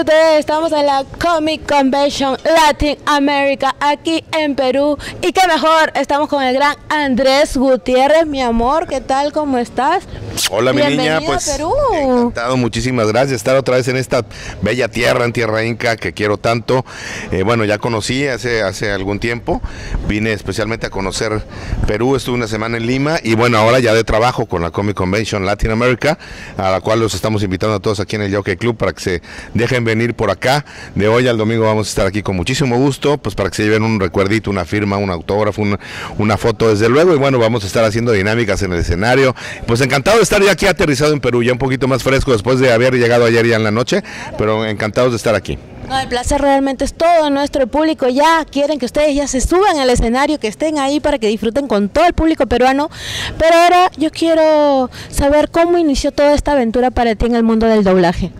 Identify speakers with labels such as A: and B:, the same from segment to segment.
A: ustedes. Estamos en la Comic Convention Latin America aquí en Perú. Y qué mejor, estamos con el gran Andrés Gutiérrez, mi amor. ¿Qué tal? ¿Cómo estás?
B: Hola, mi niña.
A: Bienvenido a
B: Pues
A: Perú.
B: encantado, muchísimas gracias. Estar otra vez en esta bella tierra, en Tierra Inca, que quiero tanto. Eh, bueno, ya conocí hace, hace algún tiempo. Vine especialmente a conocer Perú. Estuve una semana en Lima. Y bueno, ahora ya de trabajo con la Comic Convention Latin America, a la cual los estamos invitando a todos aquí en el Jockey Club para que se dejen venir por acá. De hoy al domingo vamos a estar aquí con muchísimo gusto, pues para que se lleven un recuerdito, una firma, un autógrafo, una, una foto, desde luego. Y bueno, vamos a estar haciendo dinámicas en el escenario. Pues encantado de estar ya aquí aterrizado en Perú, ya un poquito más fresco después de haber llegado ayer ya en la noche, pero encantados de estar aquí.
A: No, el placer realmente es todo nuestro. Público ya quieren que ustedes ya se suban al escenario, que estén ahí para que disfruten con todo el público peruano. Pero ahora yo quiero saber cómo inició toda esta aventura para ti en el mundo del doblaje.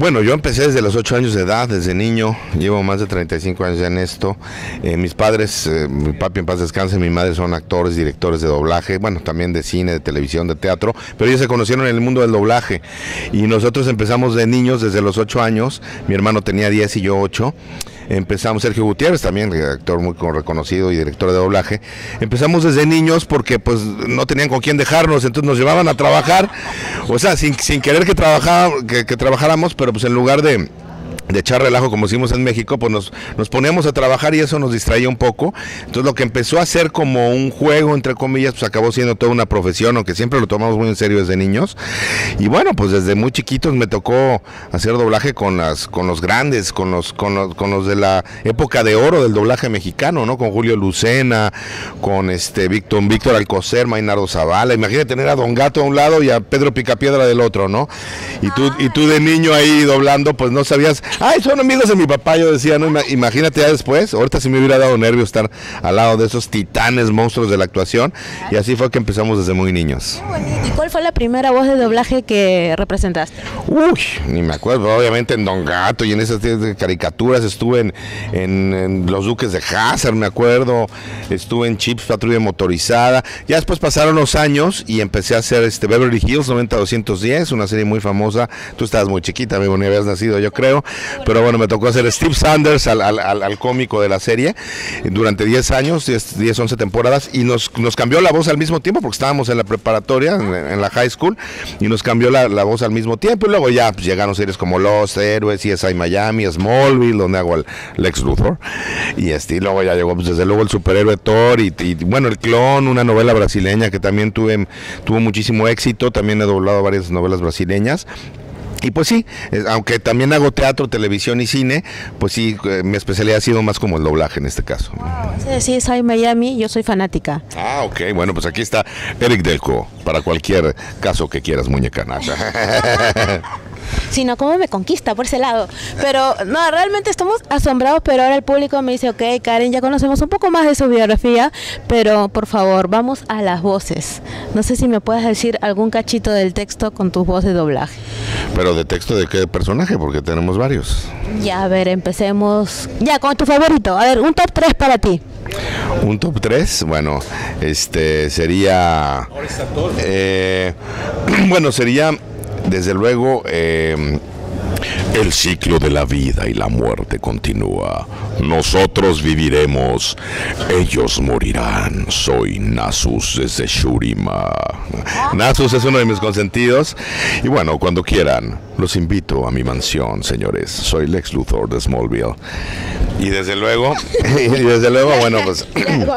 B: Bueno, yo empecé desde los 8 años de edad, desde niño, llevo más de 35 años ya en esto. Eh, mis padres, eh, mi papi en paz descanse, mi madre son actores, directores de doblaje, bueno, también de cine, de televisión, de teatro, pero ellos se conocieron en el mundo del doblaje. Y nosotros empezamos de niños desde los 8 años, mi hermano tenía 10 y yo 8 empezamos Sergio Gutiérrez también actor muy con- reconocido y director de doblaje. Empezamos desde niños porque pues no tenían con quién dejarnos entonces nos llevaban a trabajar o sea sin, sin querer que, que, que trabajáramos pero pues en lugar de de echar relajo como decimos en México, pues nos, nos poníamos a trabajar y eso nos distraía un poco. Entonces lo que empezó a ser como un juego, entre comillas, pues acabó siendo toda una profesión, aunque siempre lo tomamos muy en serio desde niños. Y bueno, pues desde muy chiquitos me tocó hacer doblaje con las, con los grandes, con los, con los, con los de la época de oro del doblaje mexicano, ¿no? Con Julio Lucena, con este Víctor, Víctor Alcocer, Mainardo Zavala. Imagínate tener a Don Gato a un lado y a Pedro Picapiedra del otro, ¿no? Y tú, y tú de niño ahí doblando, pues no sabías, ay, son amigos de mi papá, yo decía, no, Ima- imagínate ya después, ahorita sí me hubiera dado nervio estar al lado de esos titanes monstruos de la actuación, y así fue que empezamos desde muy niños.
A: ¿Y cuál fue la primera voz de doblaje que representaste?
B: Uy, ni me acuerdo, obviamente en Don Gato y en esas caricaturas estuve en, en- en Los Duques de Hazard, me acuerdo, estuve en Chips Patrulla Motorizada, ya después pasaron los años y empecé a hacer este Beverly Hills 90-210, una serie muy famosa, tú estabas muy chiquita, amigo, ni habías nacido yo creo, pero bueno, me tocó hacer Steve Sanders al, al- al- cómico de la serie durante 10 años, 10, 10, 11 temporadas y nos, nos cambió la voz al mismo tiempo porque estábamos en la preparatoria, en, la high school, y nos cambió la, la voz al mismo tiempo. Y luego ya pues, llegaron series como Los Héroes, CSI Miami, Smallville, donde hago al Lex Luthor. Y, este, luego ya llegó pues, desde luego el superhéroe Thor y, y, bueno, El Clon, una novela brasileña que también tuve, tuvo muchísimo éxito. También he doblado varias novelas brasileñas. Y pues sí, aunque también hago teatro, televisión y cine, pues sí, eh, mi especialidad ha sido más como el doblaje en este caso.
A: Sí, sí, soy Miami, yo soy fanática.
B: Ah, ok, bueno, pues aquí está Eric Delco, para cualquier caso que quieras, muñeca.
A: sino cómo me conquista por ese lado. Pero no, realmente estamos asombrados, pero ahora el público me dice, ok, Karen, ya conocemos un poco más de su biografía, pero por favor, vamos a las voces. No sé si me puedes decir algún cachito del texto con tus voces de doblaje.
B: Pero de texto de qué personaje, porque tenemos varios.
A: Ya, a ver, empecemos. Ya, con tu favorito. A ver, un top 3 para ti.
B: Un top 3, bueno, este sería... eh, bueno, sería desde luego... eh, el ciclo de la vida y la muerte continúa. Nosotros viviremos, ellos morirán. Soy Nasus desde Shurima. Nasus es uno de mis consentidos. Y bueno, cuando quieran, los invito a mi mansión, señores. Soy Lex Luthor de Smallville. Y desde luego, y desde luego, bueno, pues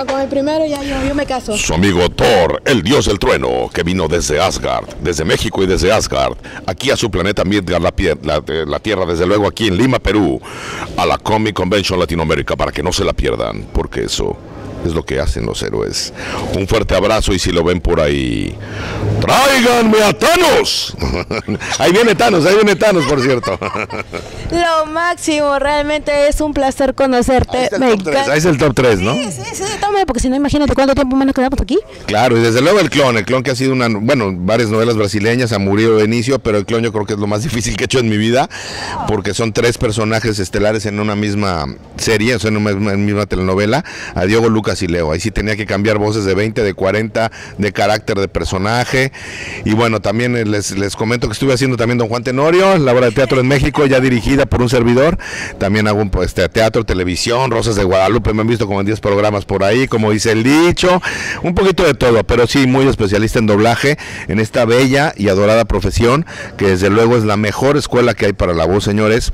A: con, el primero ya yo, yo me caso.
B: su amigo Thor, el dios del trueno, que vino desde Asgard, desde México y desde Asgard, aquí a su planeta Midgard, la, eh, la Tierra, desde luego aquí en Lima, Perú, a la Comic Convention Latinoamérica, para que no se la pierdan, porque eso es lo que hacen los héroes. Un fuerte abrazo y si lo ven por ahí, ¡tráiganme a Thanos! ahí viene Thanos, ahí viene Thanos, por cierto.
A: Lo máximo, realmente es un placer conocerte.
B: Ahí está el top ahí es el top 3, ¿no?
A: Sí, sí, sí, porque si no, imagínate cuánto tiempo menos quedamos aquí.
B: Claro, y desde luego el clon, el clon que ha sido una, bueno, varias novelas brasileñas, de inicio, pero el clon yo creo que es lo más difícil que he hecho en mi vida, porque son tres personajes estelares en una misma serie, o sea, en una misma, en misma telenovela, a Diogo Lucas casi leo. Ahí sí tenía que cambiar voces de 20, de 40, de carácter de personaje. Y bueno, también les, les comento que estuve haciendo también Don Juan Tenorio, la obra de teatro en México, ya dirigida por un servidor. También hago un pues, teatro, televisión, Rosas de Guadalupe, me han visto como en 10 programas por ahí, como dice el dicho. Un poquito de todo, pero sí muy especialista en doblaje, en esta bella y adorada profesión, que desde luego es la mejor escuela que hay para la voz, señores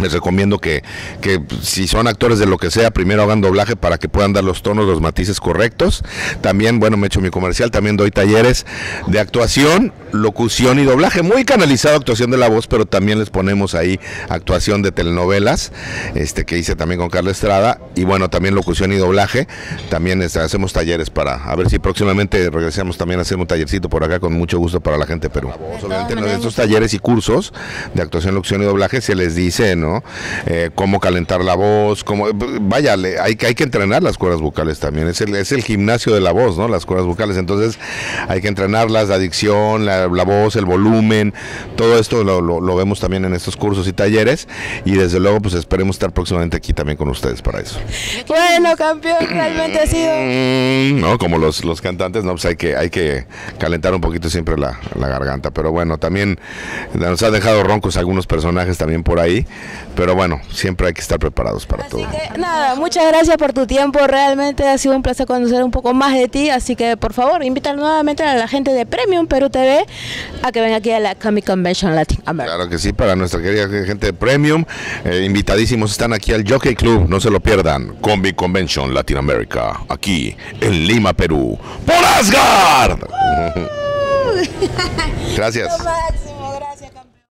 B: les recomiendo que, que, si son actores de lo que sea, primero hagan doblaje para que puedan dar los tonos, los matices correctos. También, bueno, me echo mi comercial, también doy talleres de actuación, locución y doblaje. Muy canalizado actuación de la voz, pero también les ponemos ahí actuación de telenovelas, este que hice también con Carla Estrada. Y bueno, también locución y doblaje. También este, hacemos talleres para, a ver si próximamente regresamos también a hacer un tallercito por acá con mucho gusto para la gente pero Obviamente en estos talleres y cursos de actuación, locución y doblaje se les dice, ¿no? Eh, cómo calentar la voz, cómo, vaya, hay, hay que entrenar las cuerdas vocales también, es el, es el gimnasio de la voz, ¿no? Las cuerdas vocales, entonces hay que entrenarlas, la adicción, la, voz, el volumen, todo esto lo, vemos también en estos cursos y talleres. Y desde luego pues esperemos estar próximamente aquí también con ustedes para eso.
A: Bueno, campeón, realmente ha sido...
B: Mm, no, como los, los cantantes, no, pues hay que, hay que calentar un poquito siempre la, la garganta, pero bueno, también nos ha dejado roncos algunos personajes también por ahí, pero bueno, siempre hay que estar preparados para
A: así
B: todo.
A: Que, nada, muchas gracias por tu tiempo. Realmente ha sido un placer conocer un poco más de ti. Así que por favor, invita nuevamente a la gente de Premium Perú TV a que venga aquí a la Comic Convention Latin America.
B: Claro que sí, para nuestra querida gente de Premium. Eh, invitadísimos están aquí al Jockey Club. No se lo pierdan. Comic Convention Latin America. Aquí en Lima, Perú. ¡Por Asgard! Gracias.